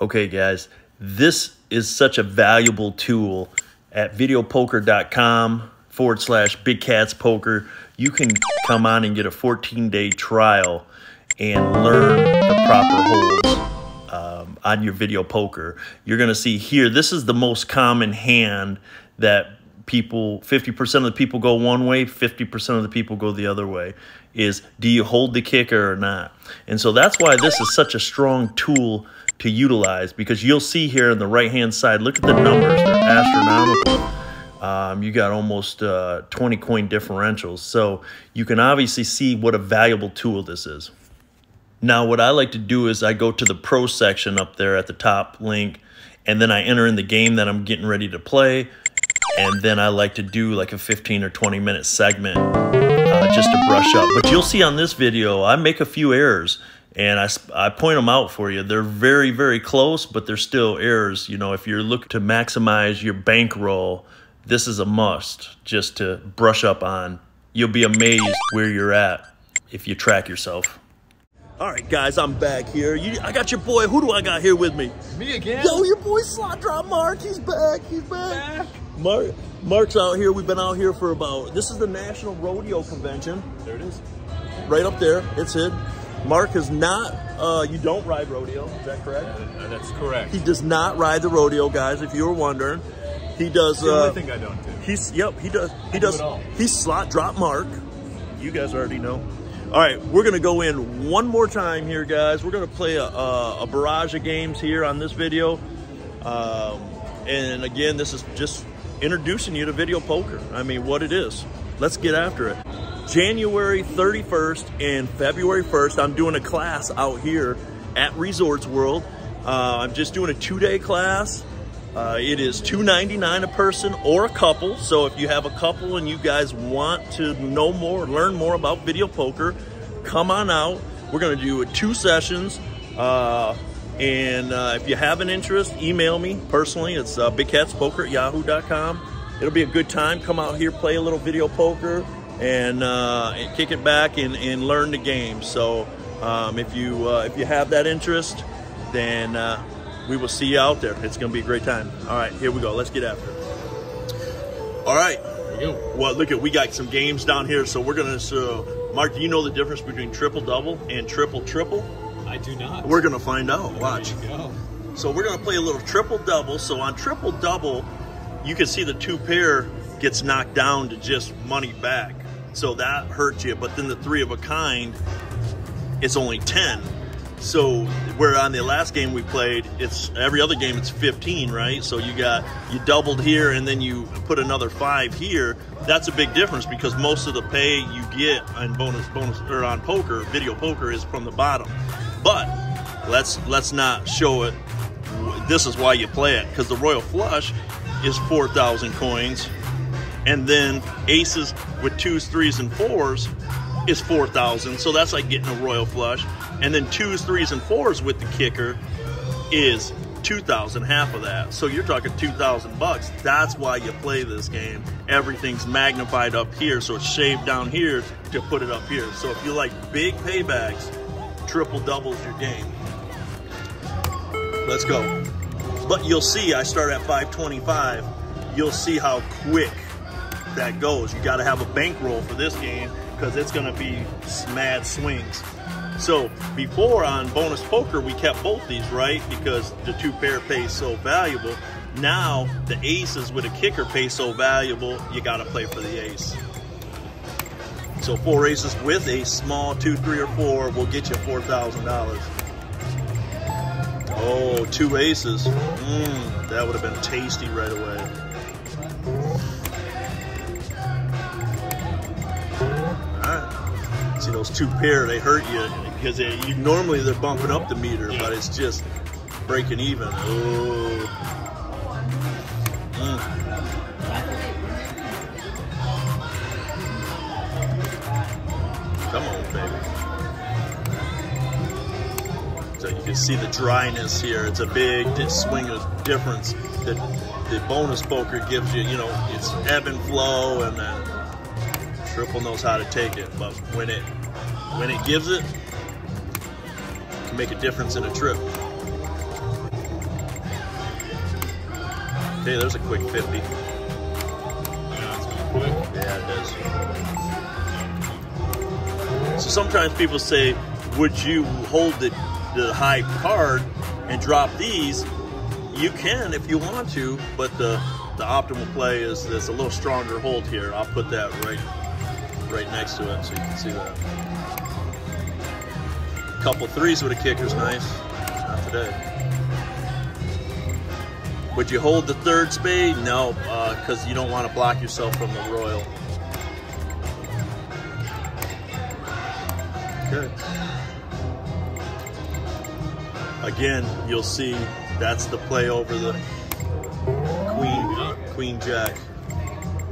Okay, guys, this is such a valuable tool at videopoker.com forward slash bigkats poker. You can come on and get a 14 day trial and learn the proper holds um, on your video poker. You're going to see here, this is the most common hand that people 50% of the people go one way 50% of the people go the other way is do you hold the kicker or not and so that's why this is such a strong tool to utilize because you'll see here on the right hand side look at the numbers. They're astronomical. Um, you got almost uh, 20 coin differentials. So you can obviously see what a valuable tool this is. Now what i like to do is i go to the pro section up there at the top link and then i enter in the game that i'm getting ready to play. And then I like to do like a 15 or 20 minute segment uh, just to brush up. But you'll see on this video, I make a few errors and I, I point them out for you. They're very, very close, but they're still errors. You know, if you're looking to maximize your bankroll, this is a must just to brush up on. You'll be amazed where you're at if you track yourself. All right, guys, I'm back here. You, I got your boy. Who do I got here with me? Me again? Yo, your boy Slot Drop Mark. He's back. He's back. back. Mark, Mark's out here. We've been out here for about, this is the National Rodeo Convention. There it is. Right up there. It's it. Mark is not, uh, you don't ride rodeo. Is that correct? Uh, that's correct. He does not ride the rodeo, guys, if you were wondering. He does. the only uh, thing I don't do. He's, yep, he does. He I does. Do he's slot drop Mark. You guys already know. All right, we're going to go in one more time here, guys. We're going to play a, a, a, barrage of games here on this video. Um, and again, this is just introducing you to video poker. I mean, what it is. Let's get after it. January 31st and February 1st, I'm doing a class out here at Resorts World. Uh, I'm just doing a two-day class. Uh, it is $2.99 a person or a couple. So if you have a couple and you guys want to know more, learn more about video poker, come on out. We're to do two sessions. Uh, and uh, if you have an interest, email me personally. It's uh, bigkatspoker at yahoo.com. It'll be a good time. Come out here, play a little video poker, and, uh, and kick it back and, and, learn the game. So um, if you uh, if you have that interest, then uh, we will see you out there. It's going to be a great time. All right, here we go. Let's get after it. All right. Well, look at we got some games down here, so we're gonna. So, Mark, do you know the difference between triple double and triple triple? I do not. We're gonna find out. Watch. So we're gonna play a little triple double. So on triple double, you can see the two pair gets knocked down to just money back. So that hurts you. But then the three of a kind, it's only 10. So where on the last game we played, it's every other game it's 15, right? So you got you doubled here and then you put another five here. That's a big difference because most of the pay you get on bonus bonus or on poker, video poker, is from the bottom. But let's let's not show it. This is why you play it because the royal flush is 4,000 coins, and then aces with twos, threes, and fours is 4,000. So that's like getting a royal flush, and then twos, threes, and fours with the kicker is 2,000, half of that. So you're talking 2,000 bucks. That's why you play this game. Everything's magnified up here, so it's shaved down here to put it up here. So if you like big paybacks, triple doubles your game. Let's go. But you'll see, I start at 525. You'll see how quick that goes. You gotta have a bankroll for this game because it's gonna be mad swings. So before on bonus poker, we kept both these, right? Because the two pair pays so valuable. Now the aces with a kicker pay so valuable, you gotta play for the ace. So four aces with a small two, three, or four will get you $4,000. Oh, two aces. Mmm, that would have been tasty right away. All right. See those two pair, they hurt you because they, you, normally they're bumping up the meter, but it's just breaking even. Oh. Mm. Come on, baby. So you can see the dryness here. It's a big swing of difference that the bonus poker gives you. You know, it's ebb and flow, and then triple knows how to take it. But when it when it gives it, it can make a difference in a trip. Okay, there's a quick 50. Yeah, it is. So sometimes people say, would you hold the, the high card and drop these? You can if you want to, but the, the optimal play is this a little stronger hold here. I'll put that right right next to it so you can see that. Couple threes with a kicker's nice. Not today. Would you hold the third spade? No, uh, because you don't want to block yourself from the royal. Good. Again, you'll see that's the play over the queen, queen jack.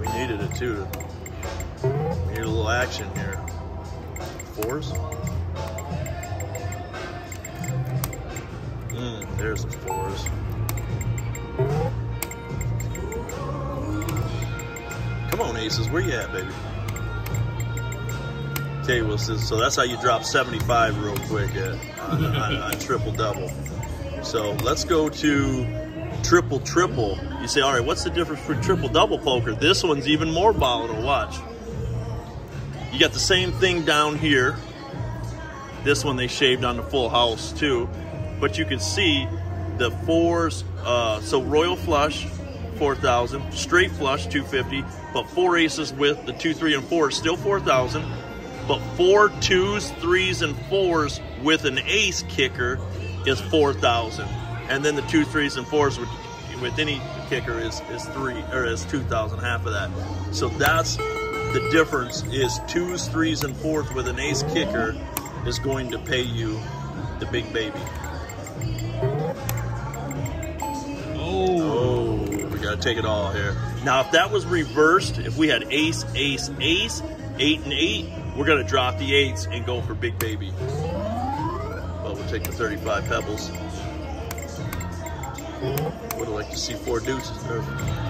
We needed it too. We need a little action here. Fours. There's the fours. Come on, aces. Where you at, baby? Okay, well, so, so that's how you drop 75 real quick at, on, on, on triple double. So let's go to triple triple. You say, all right, what's the difference for triple double poker? This one's even more volatile. Watch. You got the same thing down here. This one they shaved on the full house too, but you can see the fours. Uh, so royal flush, 4,000. Straight flush, 250. But four aces with the two, three, and four, still 4,000. But four twos, threes, and fours with an ace kicker is 4,000. And then the two, threes, and fours with, with any kicker is, is three, or is 2,000, half of that. So that's the difference is twos, threes, and fours with an ace kicker is going to pay you the big baby. Oh. Oh, we gotta take it all here. Now, if that was reversed, if we had ace, ace, ace, eight and eight, we're gonna drop the eights and go for big baby. But we'll take the 35 pebbles. Would have liked to see four deuces or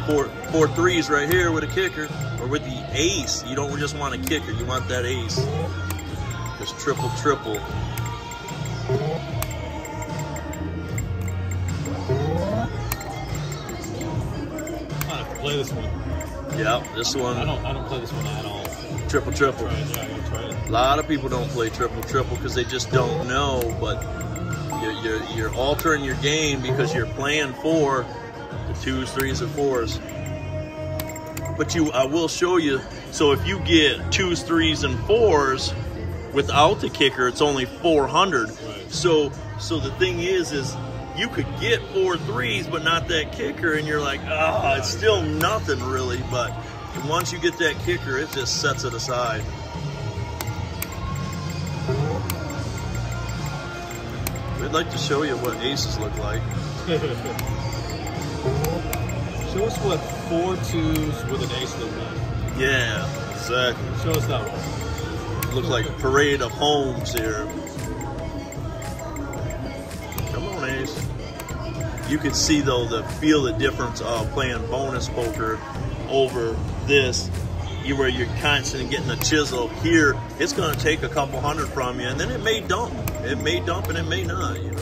four four threes right here with a kicker or with the ace. You don't just want a kicker, you want that ace. Just triple triple. Play this one. Yep, this I one don't. I don't play this one at all. triple triple. Yeah, I. A lot of people don't play triple triple because they just don't know, but you're, you're, you're altering your game because you're playing for the twos, threes, and fours. But you, I will show you. So if you get twos, threes, and fours without the kicker, it's only 400. Right. So, so the thing is, is you could get four threes, but not that kicker, and you're like, ah, it's still nothing really. But once you get that kicker, it just sets it aside. We'd like to show you what aces look like. Show us what four twos with an ace look like. Yeah, exactly. Show us that one. Looks like parade of homes here. You can see though the feel the difference of playing bonus poker over this. You where you're constantly getting a chisel. Here, it's going to take a couple hundred from you, and then it may dump. It may dump, and it may not. You know.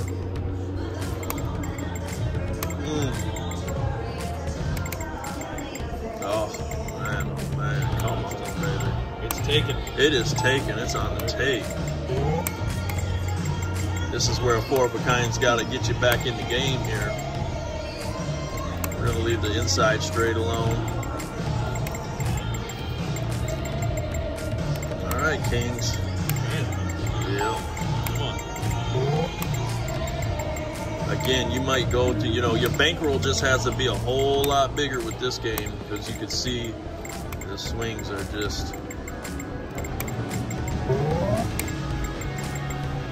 Mm. Oh man, oh man, come on, baby. It's taken. It is taken. It's on the tape. This is where a four of a kind's got to get you back in the game here. We're going to leave the inside straight alone. All right, Kings. Yeah. come on. Again, you might go to, you know, your bankroll just has to be a whole lot bigger with this game because you can see the swings are just.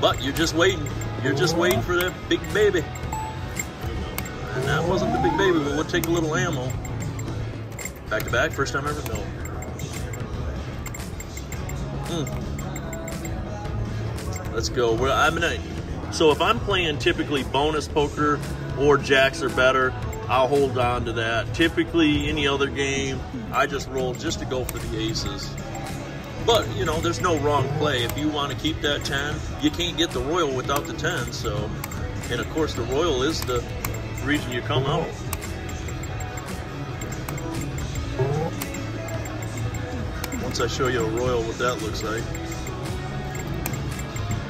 But you're just waiting. You're just waiting for that big baby. And that wasn't the big baby, but we'll take a little ammo. Back to back, first time ever? No. Mm. Let's go. I'm gonna. So if I'm playing typically bonus poker or jacks are better, I'll hold on to that. Typically, any other game, I just roll just to go for the aces. But, you know, there's no wrong play. If you want to keep that 10, you can't get the Royal without the 10. So, and of course, the Royal is the reason you come out. Once I show you a Royal, what that looks like.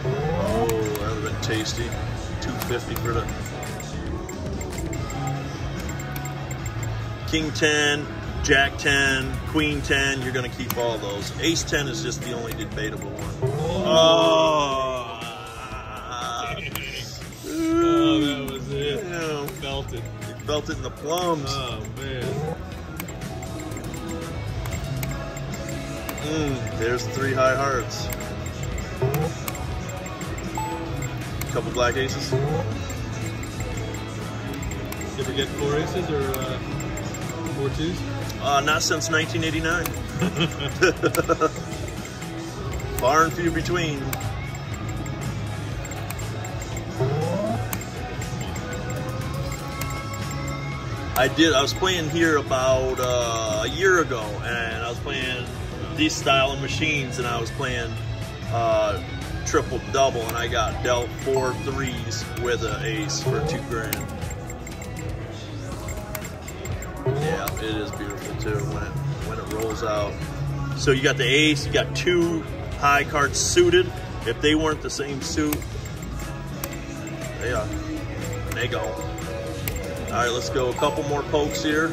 Oh, that would have been tasty. 250 for the King 10, Jack 10, Queen 10, you're going to keep all those. Ace 10 is just the only debatable one. Oh! Oh, that was it. Yeah, Felt it. you felt it in the plums. Oh, man. Mm, there's three high hearts. Couple black aces. Did we get four aces or uh, twos? Uh, not since 1989. Far and few between. I did. I was playing here about uh, a year ago, and I was playing these style of machines, and I was playing uh, triple double, and I got dealt four threes with an ace for two grand. Yeah, it is beautiful too when it when it rolls out. So you got the ace, you got two high cards suited. If they weren't the same suit, they are. They go. All right, let's go a couple more pokes here.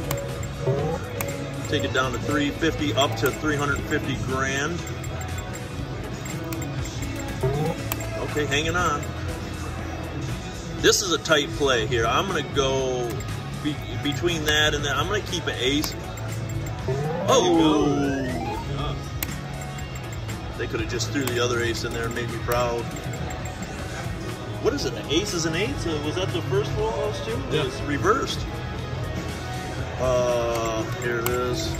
Take it down to 350, up to 350 grand. Okay, hanging on. This is a tight play here. I'm gonna go between that and then I'm gonna keep an ace. Oh! They could have just threw the other ace in there and made me proud. What is it? An ace is an eight? Uh, was that the first roll I was doing? Yeah. It's reversed. Uh, here it is.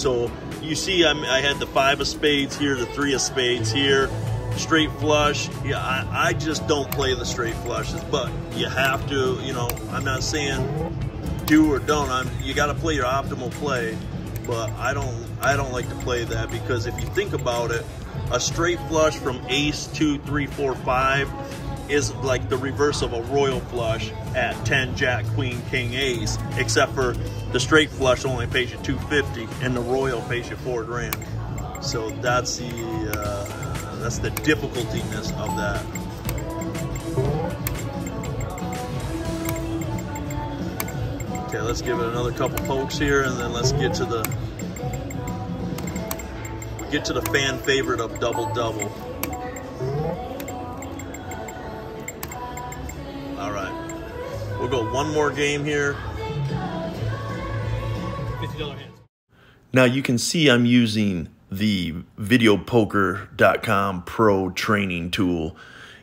So you see, I'm, I had the five of spades here, the three of spades here, straight flush. Yeah, I, I just don't play the straight flushes, but you have to. You know, I'm not saying do or don't. I'm you got to play your optimal play, but I don't I don't like to play that because if you think about it, a straight flush from ace two three four five is like the reverse of a royal flush at 10 jack queen king ace except for the straight flush only pays you 250 and the royal pays you four grand so that's the uh, that's the difficultiness of that Okay, let's give it another couple pokes here, and then let's get to the get to the fan favorite of double double. All right, we'll go one more game here. $50 hands. Now you can see I'm using the videopoker.com pro training tool.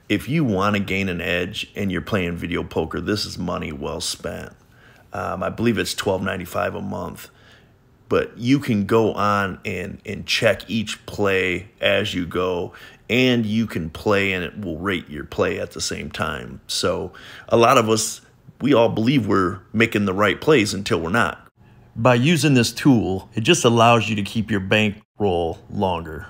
If you want to gain an edge and you're playing video poker, this is money well spent. Um, I believe it's $12.95 a month. But you can go on and, and check each play as you go, and you can play and it will rate your play at the same time. So, a lot of us, we all believe we're making the right plays until we're not. By using this tool, it just allows you to keep your bankroll longer.